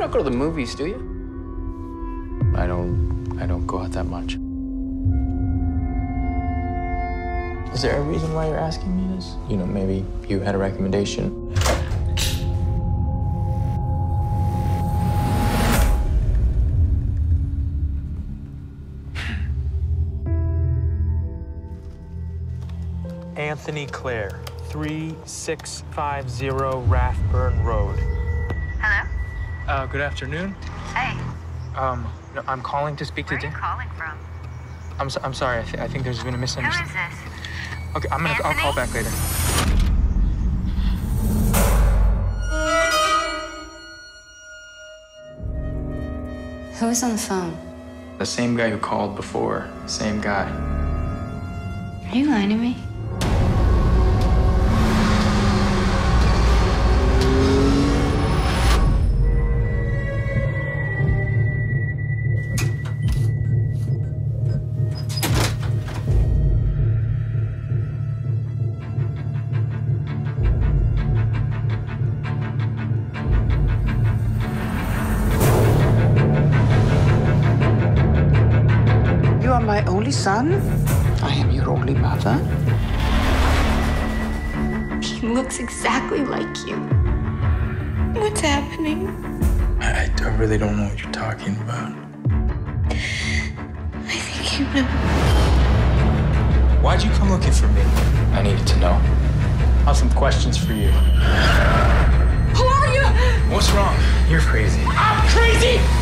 don't go to the movies, do you? I don't. I don't go out that much. Is there a reason why you're asking me this? You know, maybe you had a recommendation. Anthony Claire, 3650 Rathburn Road. Hello? Uh, good afternoon. Hey, Um, no, I'm calling to speak where to are you Dan. calling from? I'm, so, I'm sorry. I, th- I think there's been a misunderstanding. Who is this? Okay, I'm gonna. I'll call back later. Who was on the phone? The same guy who called before. Same guy. Are you lying to me? My only son. I am your only mother. He looks exactly like you. What's happening? I, I really don't know what you're talking about. I think you know. Why'd you come looking for me? I needed to know. I have some questions for you. Who are you? What's wrong? You're crazy. I'm crazy!